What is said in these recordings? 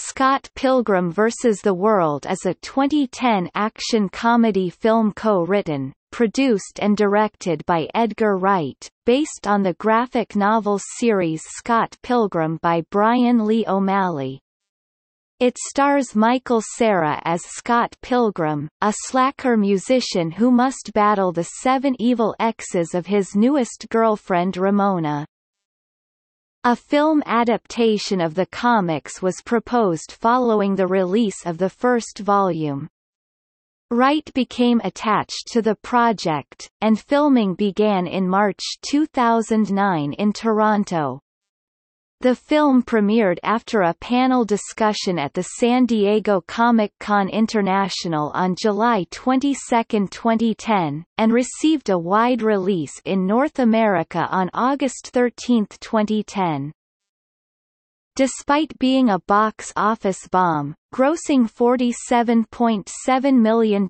Scott Pilgrim vs. the World is a 2010 action comedy film co-written, produced and directed by Edgar Wright, based on the graphic novel series Scott Pilgrim by Brian Lee O'Malley. It stars Michael Cera as Scott Pilgrim, a slacker musician who must battle the seven evil exes of his newest girlfriend Ramona. A film adaptation of the comics was proposed following the release of the first volume. Wright became attached to the project, and filming began in March 2009 in Toronto. The film premiered after a panel discussion at the San Diego Comic-Con International on July 22, 2010, and received a wide release in North America on August 13, 2010. Despite being a box office bomb, grossing $47.7 million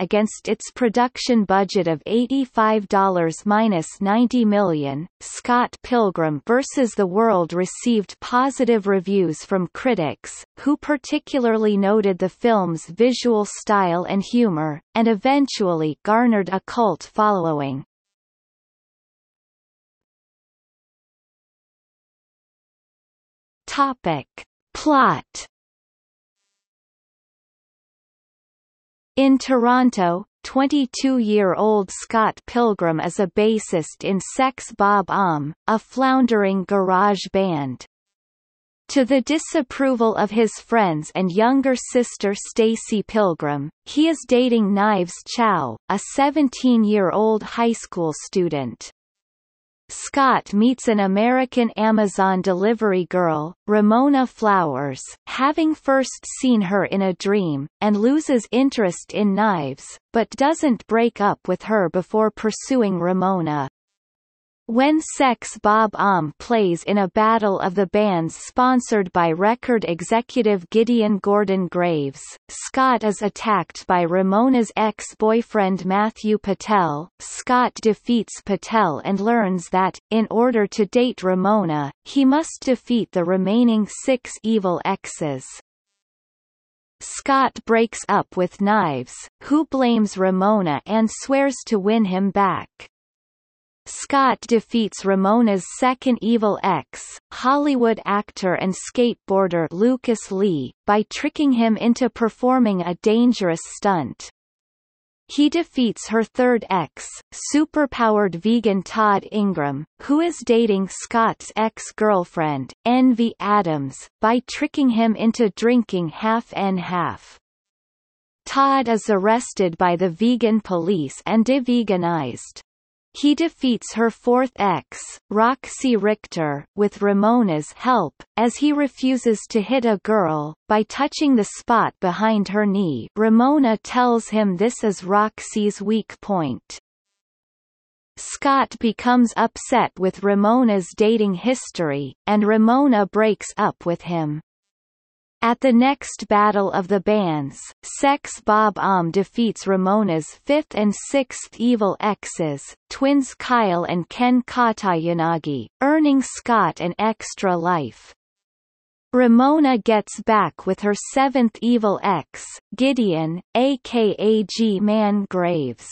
against its production budget of $85-90 million, Scott Pilgrim vs. the World received positive reviews from critics, who particularly noted the film's visual style and humor, and eventually garnered a cult following. Topic. Plot In Toronto, 22-year-old Scott Pilgrim is a bassist in Sex Bob-omb, a floundering garage band. To the disapproval of his friends and younger sister Stacy Pilgrim, he is dating Knives Chow, a 17-year-old high school student. Scott meets an American Amazon delivery girl, Ramona Flowers, having first seen her in a dream, and loses interest in knives, but doesn't break up with her before pursuing Ramona. When Sex Bob-omb plays in a battle of the bands sponsored by record executive Gideon Gordon Graves, Scott is attacked by Ramona's ex-boyfriend Matthew Patel. Scott defeats Patel and learns that, in order to date Ramona, he must defeat the remaining six evil exes. Scott breaks up with Knives, who blames Ramona and swears to win him back. Scott defeats Ramona's second evil ex, Hollywood actor and skateboarder Lucas Lee, by tricking him into performing a dangerous stunt. He defeats her third ex, superpowered vegan Todd Ingram, who is dating Scott's ex-girlfriend, Envy Adams, by tricking him into drinking half and half. Todd is arrested by the vegan police and deveganized. He defeats her fourth ex, Roxy Richter, with Ramona's help, as he refuses to hit a girl, by touching the spot behind her knee Ramona tells him this is Roxy's weak point. Scott becomes upset with Ramona's dating history, and Ramona breaks up with him. At the next Battle of the Bands, Sex Bob-omb defeats Ramona's fifth and sixth evil exes, twins Kyle and Ken Katayanagi, earning Scott an extra life. Ramona gets back with her seventh evil ex, Gideon, aka G-Man Graves.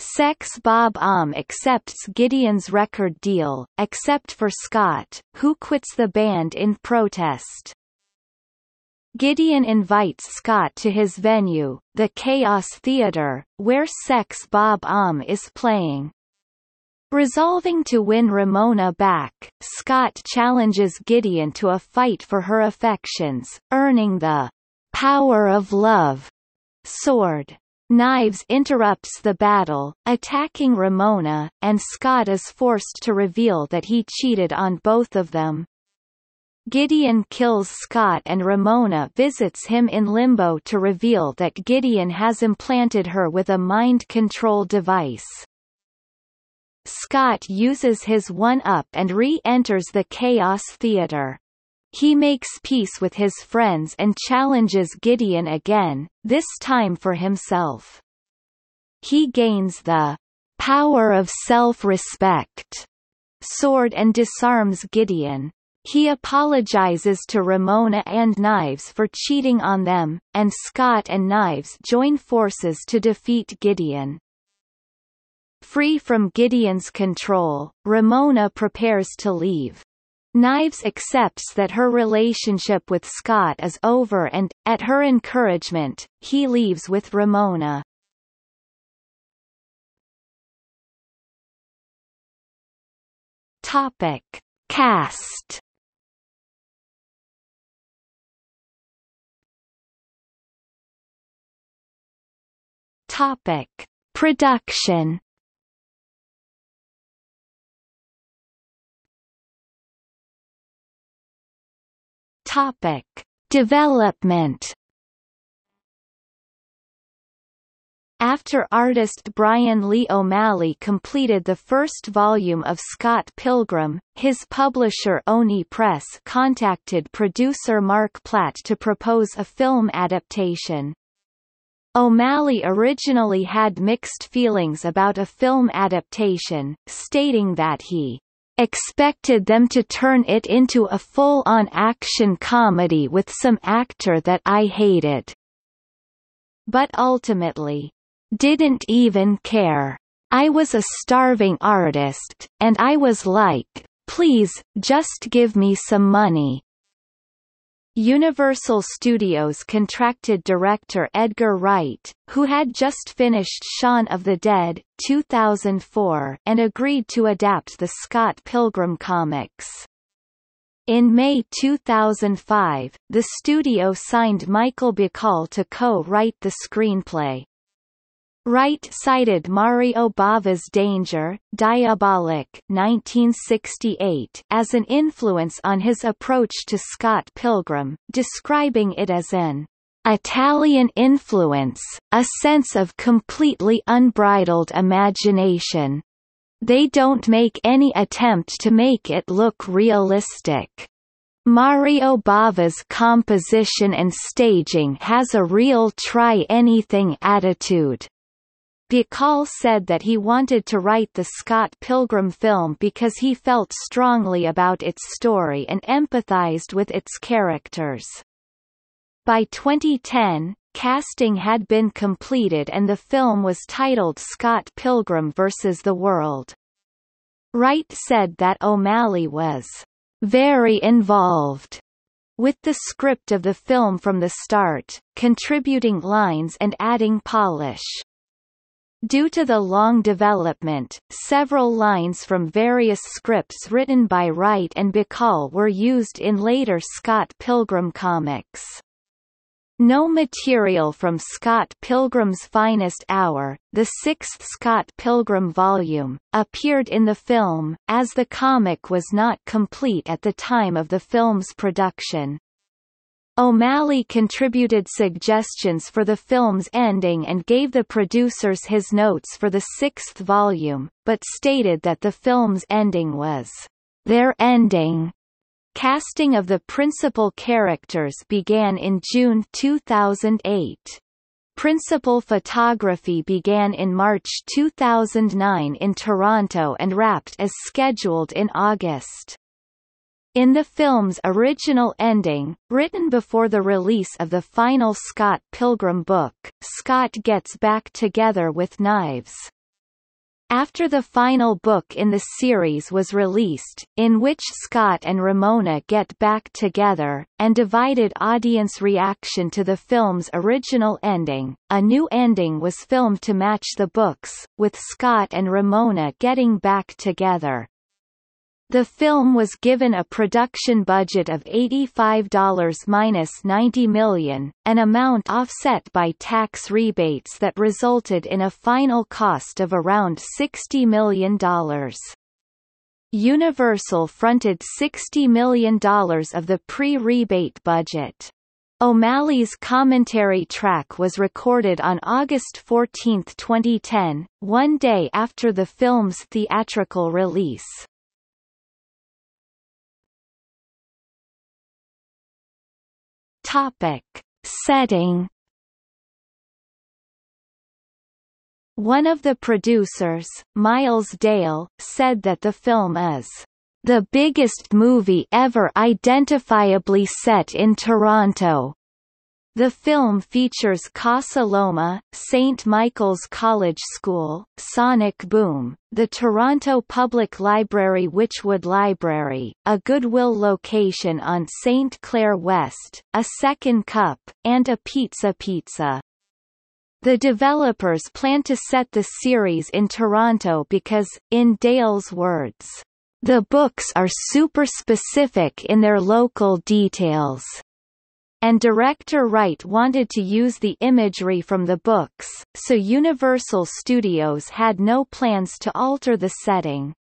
Sex Bob-omb accepts Gideon's record deal, except for Scott, who quits the band in protest. Gideon invites Scott to his venue, the Chaos Theater, where Sex Bob-omb is playing. Resolving to win Ramona back, Scott challenges Gideon to a fight for her affections, earning the Power of Love sword. Knives interrupts the battle, attacking Ramona, and Scott is forced to reveal that he cheated on both of them. Gideon kills Scott and Ramona visits him in limbo to reveal that Gideon has implanted her with a mind control device. Scott uses his one-up and re-enters the Chaos Theater. He makes peace with his friends and challenges Gideon again, this time for himself. He gains the power of self-respect sword and disarms Gideon. He apologizes to Ramona and Knives for cheating on them, and Scott and Knives join forces to defeat Gideon. Free from Gideon's control, Ramona prepares to leave. Knives accepts that her relationship with Scott is over and, at her encouragement, he leaves with Ramona. Topic. Cast Topic. Production Topic: Development. After artist Brian Lee O'Malley completed the first volume of Scott Pilgrim, his publisher Oni Press contacted producer Mark Platt to propose a film adaptation. O'Malley originally had mixed feelings about a film adaptation, stating that he expected them to turn it into a full-on action comedy with some actor that I hated. But ultimately, didn't even care. I was a starving artist, and I was like, please, just give me some money. Universal Studios contracted director Edgar Wright, who had just finished Shaun of the Dead, 2004, and agreed to adapt the Scott Pilgrim comics. In May 2005, the studio signed Michael Bacall to co-write the screenplay. Wright cited Mario Bava's Danger, Diabolik 1968 as an influence on his approach to Scott Pilgrim, describing it as an Italian influence, a sense of completely unbridled imagination. They don't make any attempt to make it look realistic. Mario Bava's composition and staging has a real try-anything attitude. Bacall said that he wanted to write the Scott Pilgrim film because he felt strongly about its story and empathized with its characters. By 2010, casting had been completed and the film was titled Scott Pilgrim vs. the World. Wright said that O'Malley was very involved with the script of the film from the start, contributing lines and adding polish. Due to the long development, several lines from various scripts written by Wright and Bacall were used in later Scott Pilgrim comics. No material from Scott Pilgrim's Finest Hour, the sixth Scott Pilgrim volume, appeared in the film, as the comic was not complete at the time of the film's production. O'Malley contributed suggestions for the film's ending and gave the producers his notes for the sixth volume, but stated that the film's ending was their ending. Casting of the principal characters began in June 2008. Principal photography began in March 2009 in Toronto and wrapped as scheduled in August. In the film's original ending, written before the release of the final Scott Pilgrim book, Scott gets back together with Knives. After the final book in the series was released, in which Scott and Ramona get back together, and divided audience reaction to the film's original ending, a new ending was filmed to match the books, with Scott and Ramona getting back together. The film was given a production budget of $85 minus $90 million, an amount offset by tax rebates that resulted in a final cost of around $60 million. Universal fronted $60 million of the pre-rebate budget. O'Malley's commentary track was recorded on August 14, 2010, one day after the film's theatrical release. Topic. Setting One of the producers, Miles Dale, said that the film is the biggest movie ever identifiably set in Toronto. The film features Casa Loma, St. Michael's College School, Sonic Boom, the Toronto Public Library Wychwood Library, a Goodwill location on St. Clair West, a Second Cup, and a Pizza Pizza. The developers plan to set the series in Toronto because, in Dale's words, the books are super specific in their local details and director Wright wanted to use the imagery from the books, so Universal Studios had no plans to alter the setting.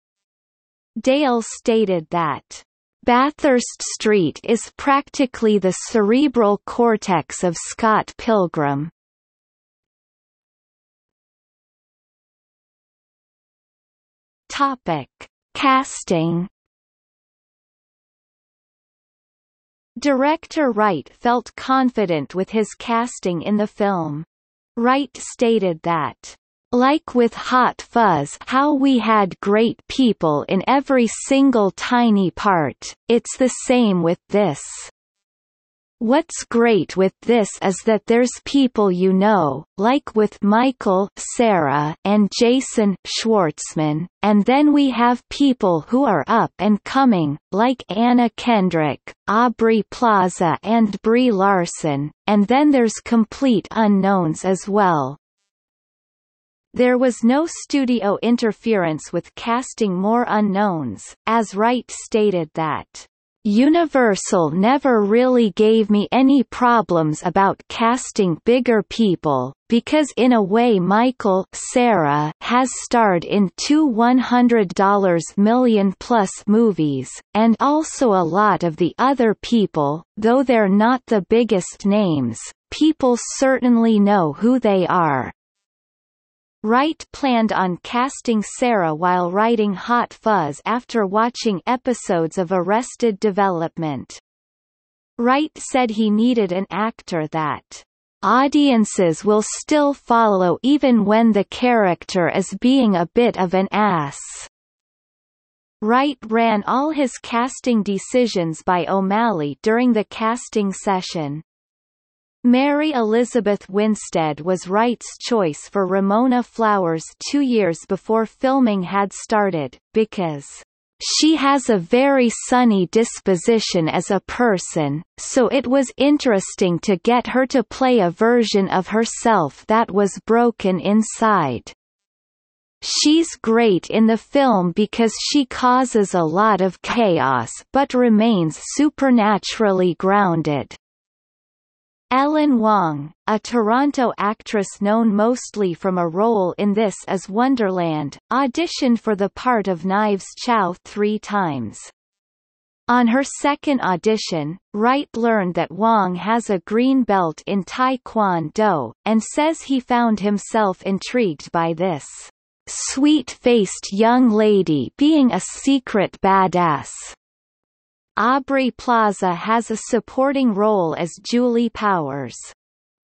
Dale stated that Bathurst Street is practically the cerebral cortex of Scott Pilgrim. Topic: Casting Director Wright felt confident with his casting in the film. Wright stated that like with Hot Fuzz how we had great people in every single tiny part, it's the same with this. What's great with this is that there's people you know, like with Michael, Cera, and Jason Schwartzman, and then we have people who are up and coming, like Anna Kendrick, Aubrey Plaza and Brie Larson, and then there's complete unknowns as well. There was no studio interference with casting more unknowns, as Wright stated that Universal never really gave me any problems about casting bigger people, because in a way Michael Cera has starred in two $100 million plus movies, and also a lot of the other people, though they're not the biggest names, people certainly know who they are. Wright planned on casting Cera while writing Hot Fuzz after watching episodes of Arrested Development. Wright said he needed an actor that audiences will still follow even when the character is being a bit of an ass. Wright ran all his casting decisions by O'Malley during the casting session. Mary Elizabeth Winstead was Wright's choice for Ramona Flowers two years before filming had started, because she has a very sunny disposition as a person, so it was interesting to get her to play a version of herself that was broken inside. She's great in the film because she causes a lot of chaos but remains supernaturally grounded. Ellen Wong, a Toronto actress known mostly from a role in This is Wonderland, auditioned for the part of Knives Chow three times. On her second audition, Wright learned that Wong has a green belt in Taekwondo, and says he found himself intrigued by this sweet-faced young lady being a secret badass. Aubrey Plaza has a supporting role as Julie Powers.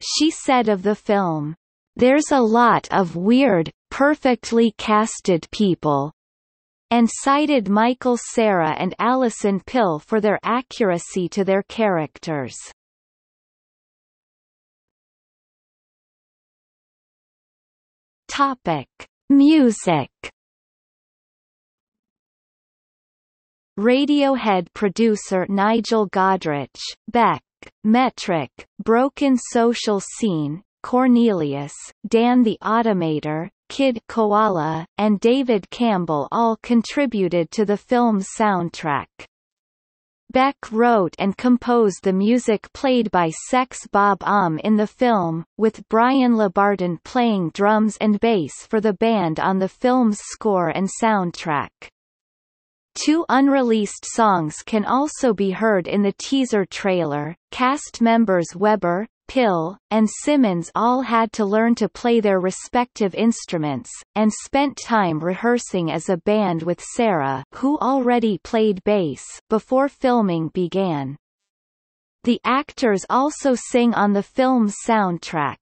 She said of the film, There's a lot of weird, perfectly casted people, and cited Michael Cera and Alison Pill for their accuracy to their characters. Topic: Music Radiohead producer Nigel Godrich, Beck, Metric, Broken Social Scene, Cornelius, Dan the Automator, Kid Koala, and David Campbell all contributed to the film's soundtrack. Beck wrote and composed the music played by Sex Bob-omb in the film, with Brian LeBarton playing drums and bass for the band on the film's score and soundtrack. Two unreleased songs can also be heard in the teaser trailer. Cast members Weber, Pill, and Simmons all had to learn to play their respective instruments, and spent time rehearsing as a band with Cera who already played bass before filming began. The actors also sing on the film's soundtrack.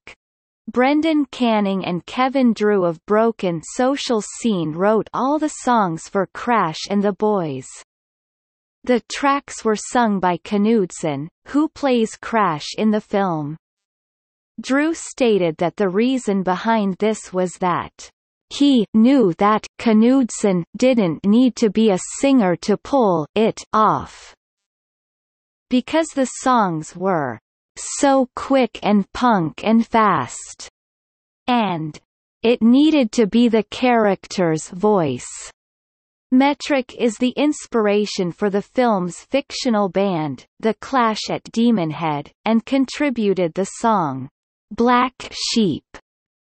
Brendan Canning and Kevin Drew of Broken Social Scene wrote all the songs for Crash and the Boys. The tracks were sung by Knudsen, who plays Crash in the film. Drew stated that the reason behind this was that he knew that Knudsen didn't need to be a singer to pull it off. Because the songs were so quick and punk and fast, and it needed to be the character's voice. Metric is the inspiration for the film's fictional band, The Clash at Demonhead, and contributed the song, Black Sheep,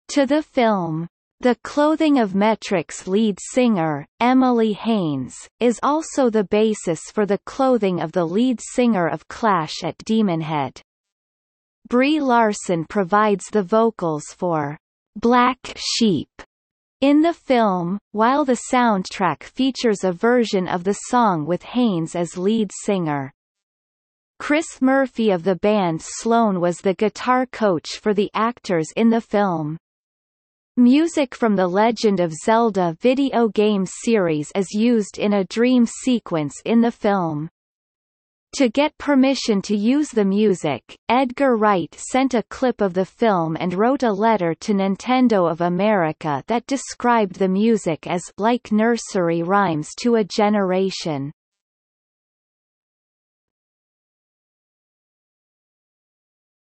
to the film. The clothing of Metric's lead singer, Emily Haines, is also the basis for the clothing of the lead singer of Clash at Demonhead. Brie Larson provides the vocals for Black Sheep in the film, while the soundtrack features a version of the song with Haines as lead singer. Chris Murphy of the band Sloan was the guitar coach for the actors in the film. Music from the Legend of Zelda video game series is used in a dream sequence in the film. To get permission to use the music, Edgar Wright sent a clip of the film and wrote a letter to Nintendo of America that described the music as like nursery rhymes to a generation.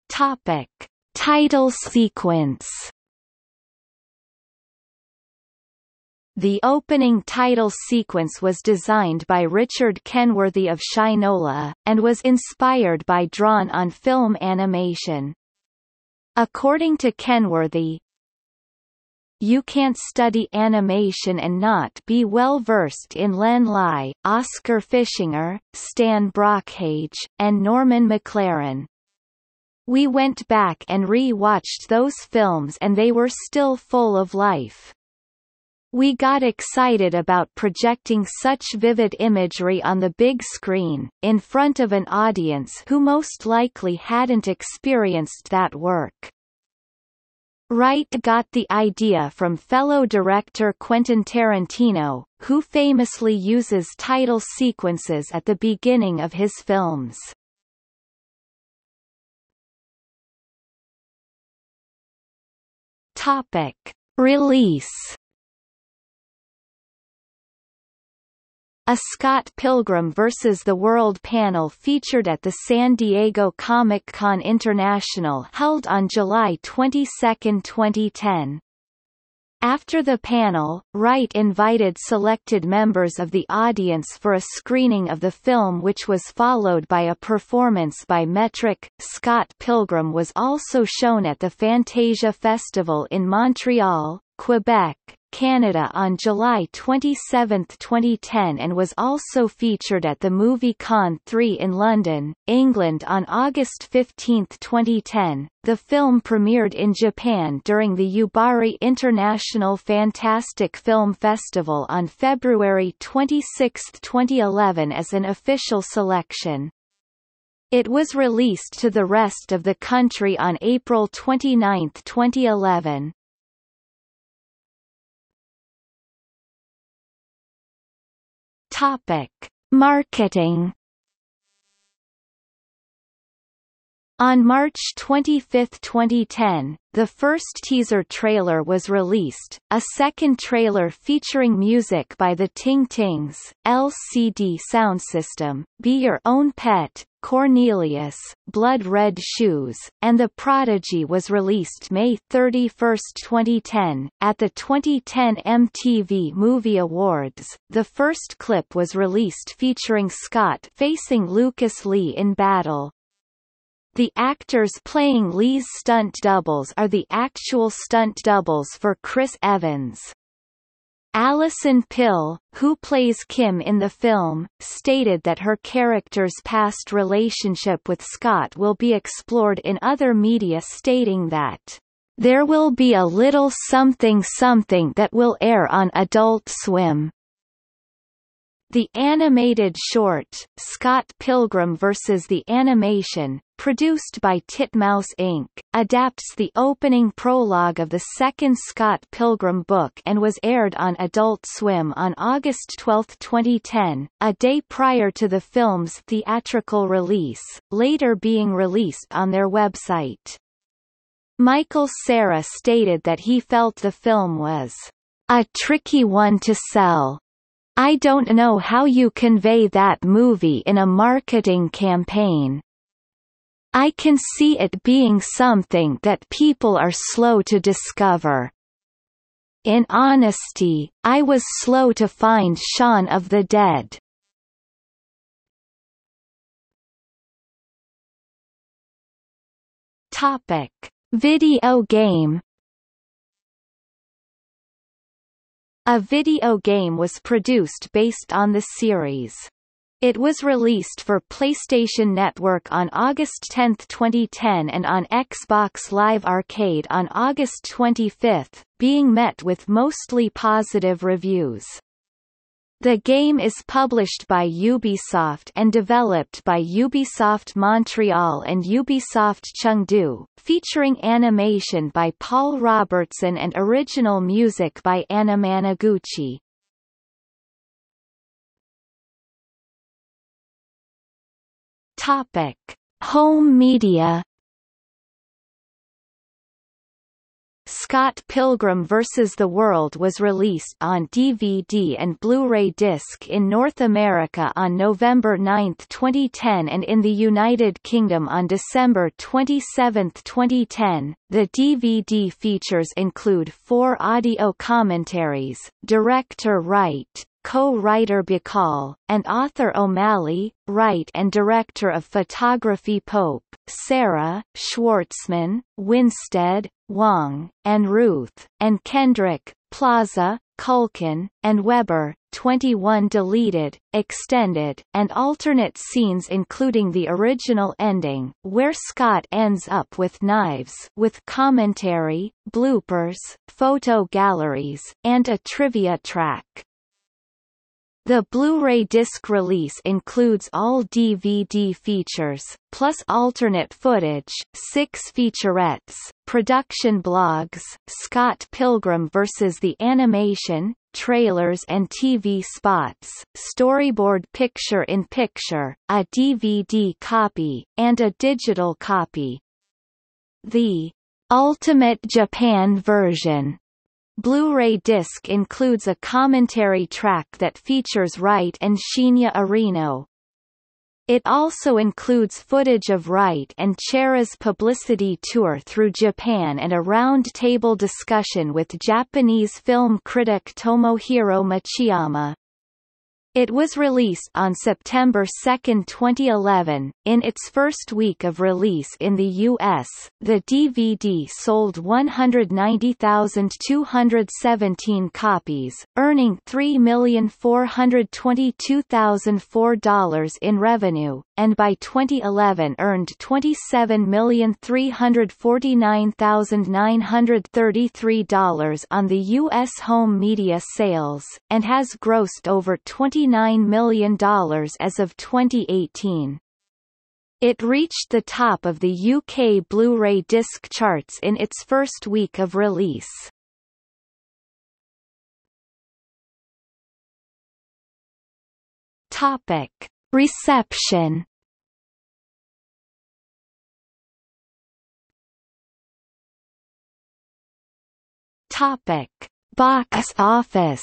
Topic: Title sequence The opening title sequence was designed by Richard Kenworthy of Shynola, and was inspired by drawn on film animation. According to Kenworthy, you can't study animation and not be well versed in Len Lye, Oskar Fischinger, Stan Brakhage, and Norman McLaren. We went back and re-watched those films and they were still full of life. We got excited about projecting such vivid imagery on the big screen, in front of an audience who most likely hadn't experienced that work. Wright got the idea from fellow director Quentin Tarantino, who famously uses title sequences at the beginning of his films. Topic. Release A Scott Pilgrim vs. the World panel featured at the San Diego Comic-Con International held on July 22, 2010. After the panel, Wright invited selected members of the audience for a screening of the film which was followed by a performance by Metric. Scott Pilgrim was also shown at the Fantasia Festival in Montreal, Quebec, Canada on July 27, 2010 and was also featured at the MovieCon 3 in London, England on August 15, 2010. The film premiered in Japan during the Yubari International Fantastic Film Festival on February 26, 2011 as an official selection. It was released to the rest of the country on April 29, 2011. Topic: Marketing. On March 25, 2010, the first teaser trailer was released, a second trailer featuring music by the Ting Tings, LCD Soundsystem, Be Your Own Pet, Cornelius, Blood Red Shoes, and The Prodigy was released May 31, 2010, at the 2010 MTV Movie Awards. The first clip was released featuring Scott facing Lucas Lee in battle. The actors playing Lee's stunt doubles are the actual stunt doubles for Chris Evans. Alison Pill, who plays Kim in the film, stated that her character's past relationship with Scott will be explored in other media stating that, "...there will be a little something something that will air on Adult Swim." The animated short, Scott Pilgrim vs. the Animation, produced by Titmouse Inc., adapts the opening prologue of the second Scott Pilgrim book and was aired on Adult Swim on August 12, 2010, a day prior to the film's theatrical release, later being released on their website. Michael Cera stated that he felt the film was a tricky one to sell. I don't know how you convey that movie in a marketing campaign. I can see it being something that people are slow to discover. In honesty, I was slow to find Shaun of the Dead. Topic: Video game A video game was produced based on the series. It was released for PlayStation Network on August 10, 2010 and on Xbox Live Arcade on August 25, being met with mostly positive reviews. The game is published by Ubisoft and developed by Ubisoft Montreal and Ubisoft Chengdu, featuring animation by Paul Robertson and original music by Anamanaguchi. Topic: Home media Scott Pilgrim vs. the World was released on DVD and Blu-ray disc in North America on November 9, 2010 and in the United Kingdom on December 27, 2010. The DVD features include four audio commentaries, director Wright, co-writer Bacall, and author O'Malley, write and director of photography Pope, Cera, Schwartzman, Winstead, Wong, and Routh, and Kendrick, Plaza, Culkin, and Weber, 21 deleted, extended, and alternate scenes including the original ending, where Scott ends up with knives with commentary, bloopers, photo galleries, and a trivia track. The Blu-ray disc release includes all DVD features, plus alternate footage, six featurettes, production blogs, Scott Pilgrim vs. the Animation, trailers and TV spots, storyboard picture-in-picture, -picture, a DVD copy, and a digital copy. The Ultimate Japan version Blu-ray disc includes a commentary track that features Wright and Shinya Arino. It also includes footage of Wright and Cera's publicity tour through Japan and a round-table discussion with Japanese film critic Tomohiro Machiyama. It was released on September 2, 2011. In its first week of release in the U.S., the DVD sold 190,217 copies, earning $3,422,004 in revenue, and by 2011 earned $27,349,933 on the U.S. home media sales, and has grossed over $29 million as of 2018. It reached the top of the UK Blu-ray disc charts in its first week of release. Topic: Reception Topic: Box office.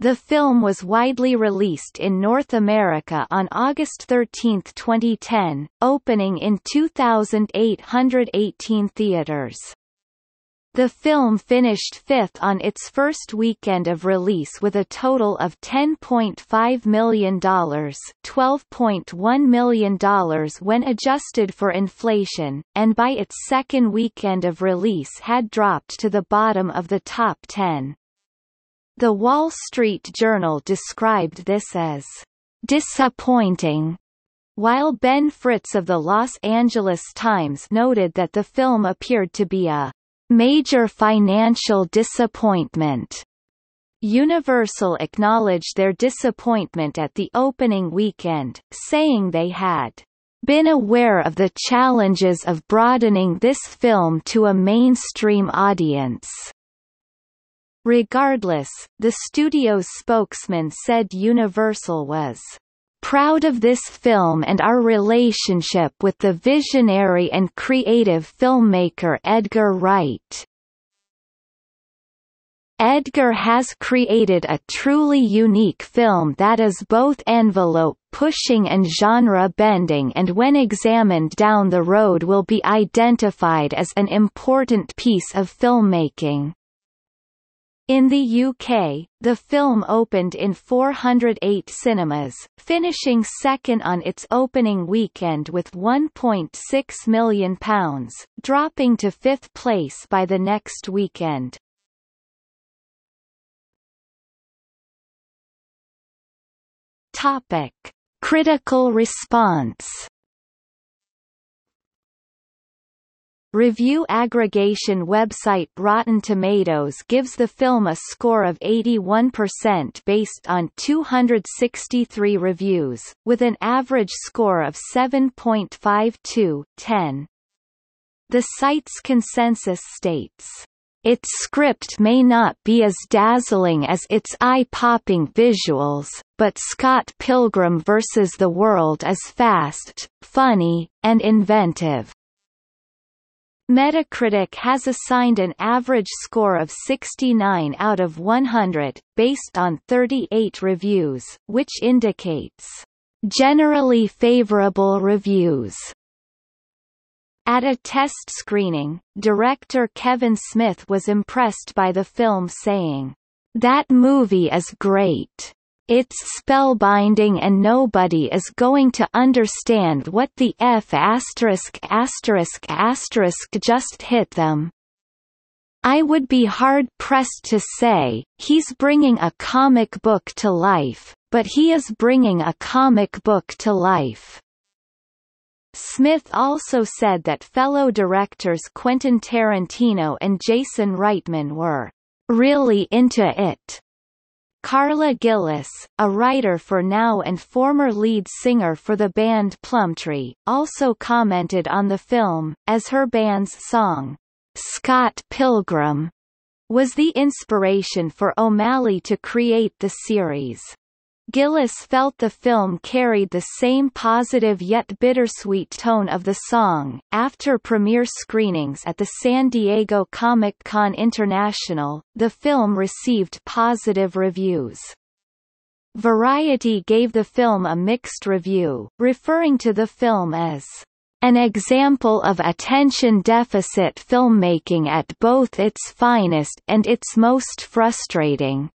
The film was widely released in North America on August 13, 2010, opening in 2,818 theaters. The film finished fifth on its first weekend of release with a total of $10.5 million $12.1 million when adjusted for inflation, and by its second weekend of release had dropped to the bottom of the top 10. The Wall Street Journal described this as disappointing while Ben Fritz of the Los Angeles Times noted that the film appeared to be a major financial disappointment. Universal acknowledged their disappointment at the opening weekend, saying they had been aware of the challenges of broadening this film to a mainstream audience. Regardless, the studio's spokesman said Universal was proud of this film and our relationship with the visionary and creative filmmaker Edgar Wright. Edgar has created a truly unique film that is both envelope-pushing and genre-bending and when examined down the road will be identified as an important piece of filmmaking. In the UK, the film opened in 408 cinemas, finishing second on its opening weekend with £1.6 million, dropping to fifth place by the next weekend. Topic: Critical response. Review aggregation website Rotten Tomatoes gives the film a score of 81% based on 263 reviews, with an average score of 7.52 10. The site's consensus states, its script may not be as dazzling as its eye-popping visuals, but Scott Pilgrim vs. the World is fast, funny, and inventive. Metacritic has assigned an average score of 69 out of 100, based on 38 reviews, which indicates generally favorable reviews. At a test screening, director Kevin Smith was impressed by the film saying, That movie is great. It's spellbinding and nobody is going to understand what the F asterisk asterisk asterisk just hit them. I would be hard-pressed to say, he's bringing a comic book to life, but he is bringing a comic book to life. Smith also said that fellow directors Quentin Tarantino and Jason Reitman were really into it. Carla Gillis, a writer for Now and former lead singer for the band Plumtree, also commented on the film, as her band's song, Scott Pilgrim, was the inspiration for O'Malley to create the series. Gillis felt the film carried the same positive yet bittersweet tone of the song. After premiere screenings at the San Diego Comic Con International, the film received positive reviews. Variety gave the film a mixed review, referring to the film as an example of attention deficit filmmaking at both its finest and its most frustrating,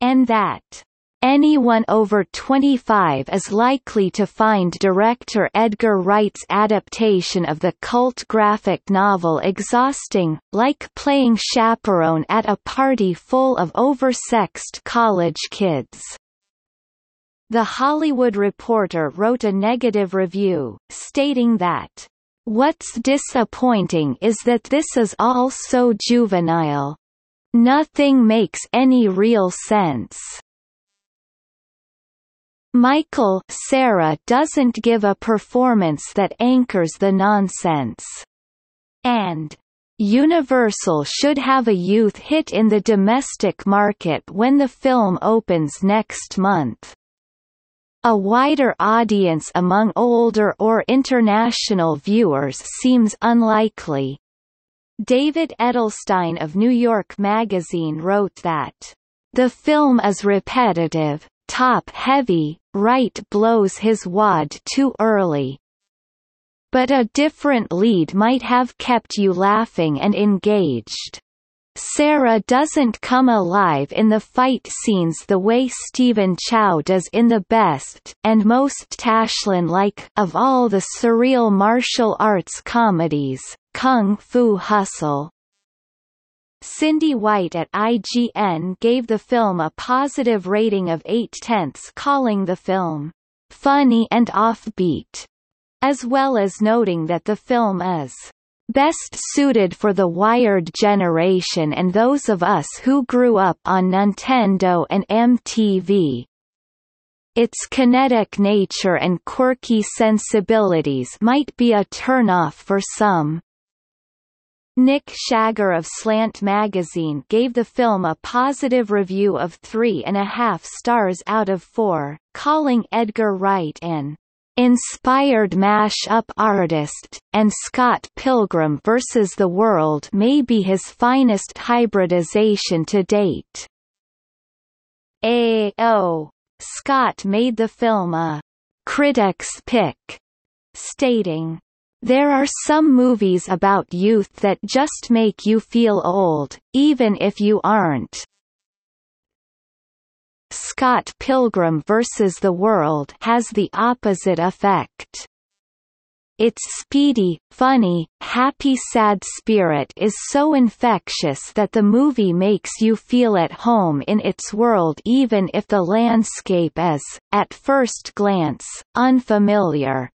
and that Anyone over 25 is likely to find director Edgar Wright's adaptation of the cult graphic novel exhausting, like playing chaperone at a party full of oversexed college kids. The Hollywood Reporter wrote a negative review, stating that, What's disappointing is that this is all so juvenile. Nothing makes any real sense. Michael Cera doesn't give a performance that anchors the nonsense. And Universal should have a youth hit in the domestic market when the film opens next month. A wider audience among older or international viewers seems unlikely. David Edelstein of New York Magazine wrote that, "...the film is repetitive, top-heavy, Wright blows his wad too early. But a different lead might have kept you laughing and engaged. Cera doesn't come alive in the fight scenes the way Stephen Chow does in the best, and most Tashlin-like, of all the surreal martial arts comedies, Kung Fu Hustle. Cindy White at IGN gave the film a positive rating of 8 tenths calling the film funny and offbeat, as well as noting that the film is best suited for the wired generation and those of us who grew up on Nintendo and MTV. Its kinetic nature and quirky sensibilities might be a turn-off for some. Nick Schager of Slant Magazine gave the film a positive review of three and a half stars out of four, calling Edgar Wright an inspired mash-up artist, and Scott Pilgrim vs. the World may be his finest hybridization to date. A.O. Scott made the film a critic's pick, stating, there are some movies about youth that just make you feel old, even if you aren't. Scott Pilgrim vs. the World has the opposite effect. Its speedy, funny, happy sad spirit is so infectious that the movie makes you feel at home in its world even if the landscape is, at first glance, unfamiliar.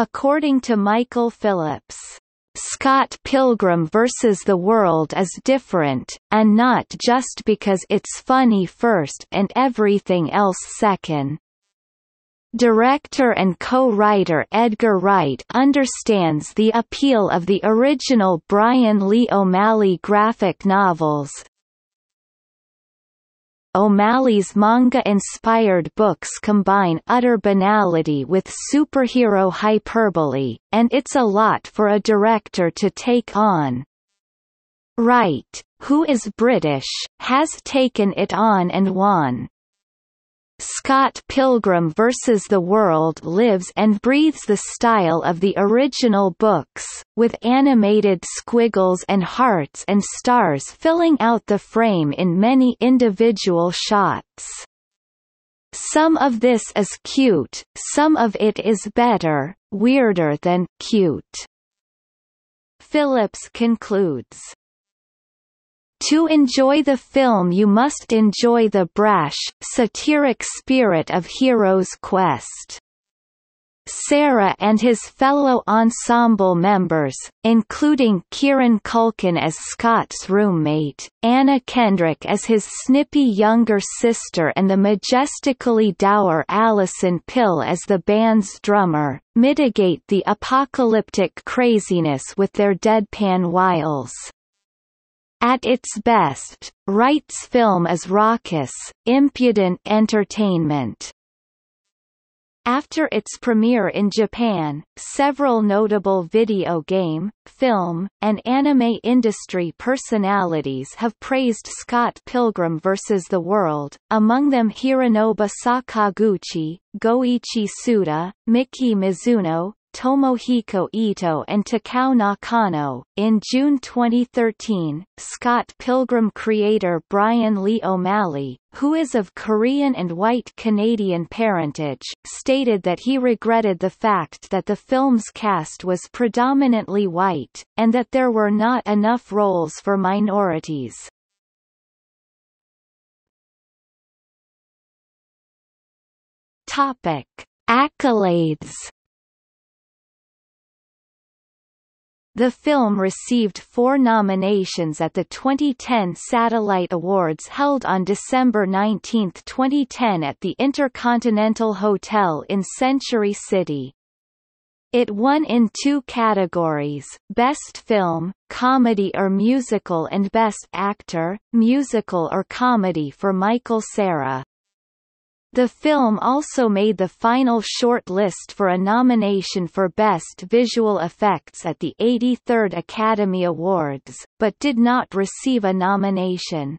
According to Michael Phillips, Scott Pilgrim vs. the World is different, and not just because it's funny first and everything else second. Director and co-writer Edgar Wright understands the appeal of the original Brian Lee O'Malley graphic novels, O'Malley's manga-inspired books combine utter banality with superhero hyperbole, and it's a lot for a director to take on. Wright, who is British, has taken it on and won. Scott Pilgrim vs. the World lives and breathes the style of the original books, with animated squiggles and hearts and stars filling out the frame in many individual shots. Some of this is cute, some of it is better, weirder than cute. Phillips concludes to enjoy the film you must enjoy the brash, satiric spirit of Hero's Quest. Cera and his fellow ensemble members, including Kieran Culkin as Scott's roommate, Anna Kendrick as his snippy younger sister and the majestically dour Alison Pill as the band's drummer, mitigate the apocalyptic craziness with their deadpan wiles. At its best, Wright's film is raucous, impudent entertainment. After its premiere in Japan, several notable video game, film, and anime industry personalities have praised Scott Pilgrim vs. the World, among them Hironobu Sakaguchi, Goichi Suda, Miki Mizuno, Tomohiko Ito and Takao Nakano. In June 2013, Scott Pilgrim creator Brian Lee O'Malley, who is of Korean and white Canadian parentage, stated that he regretted the fact that the film's cast was predominantly white, and that there were not enough roles for minorities. Topic. Accolades The film received four nominations at the 2010 Satellite Awards held on December 19, 2010 at the Intercontinental Hotel in Century City. It won in two categories, Best Film, Comedy or Musical and Best Actor, Musical or Comedy for Michael Cera. The film also made the final short list for a nomination for Best Visual Effects at the 83rd Academy Awards, but did not receive a nomination.